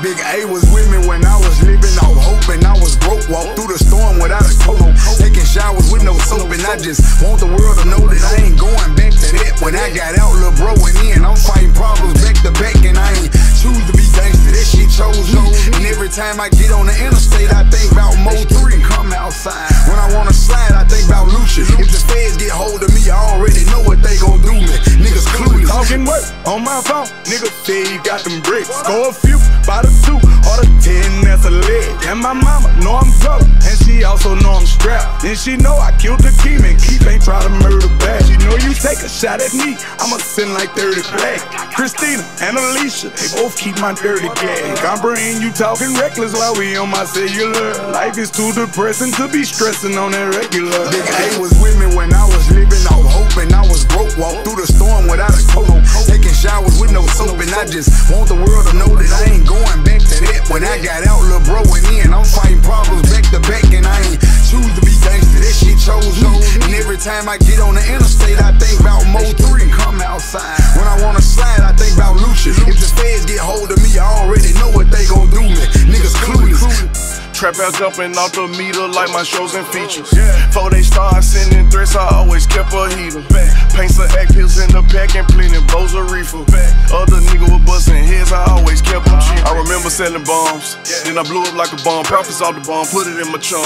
Big A was with me when I was living off hope and I was broke. Walk through the storm without a coat. Taking showers with no soap and I just want the world to know that I ain't going back to that. When I got out, little bro went in. I'm fighting problems back to back and I ain't choose to be gangster. That shit chose me. And every time I get on the interstate, I think about Mo 3. Come outside. When I wanna slide, I think about On my phone. Nigga say he got them bricks. Go a few, by the two, or the ten, that's a leg. And my mama know I'm broke, and she also know I'm strapped. And she know I killed the Keem, and Keith ain't try to murder back. She know you take a shot at me, I'ma send like 30 black. Christina and Alicia, they both keep my dirty gag. Comprehend you talking reckless while we on my cellular. Life is too depressing to be stressing on that regular. A was with me when I was living off hope and I was broke. Walk through the storm without a coat. Taking showers with no soap and I just want the world to know that I ain't going back to that. When I got out, little bro went in. I'm fighting problems back to back and I ain't choose to be gangster. That shit chose me. And every time I get on the interstate, I think about Mo 3. Come outside. When I wanna slide, I think about Lucian. If the feds get hold of me, I already know what they gon' do me. Niggas clueless. Trap out jumping off the meter like my shows and features. Before they start sending threats, I always kept a heater. Selling bombs, then I blew up like a bomb. Profits off the bomb, put it in my chum.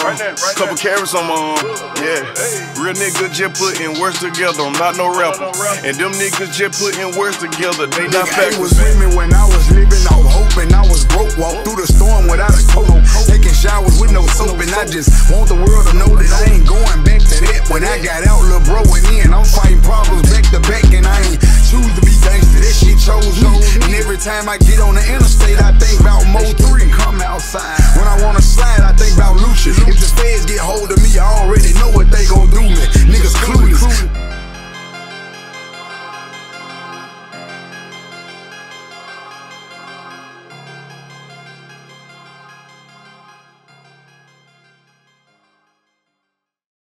Couple carrots on my arm, yeah. Real nigga just putting words together, I'm not no rapper. And them niggas just putting words together, they not Big A was backwards. with me when I was living off hope and I was broke. Walk through the storm without a coat. Taking showers with no soap and I just want the world to know that I ain't going back to that. When I got out, little bro went time I get on the interstate, I think about Mo 3. Come outside. When I wanna